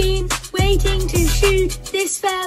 been waiting to shoot this fella.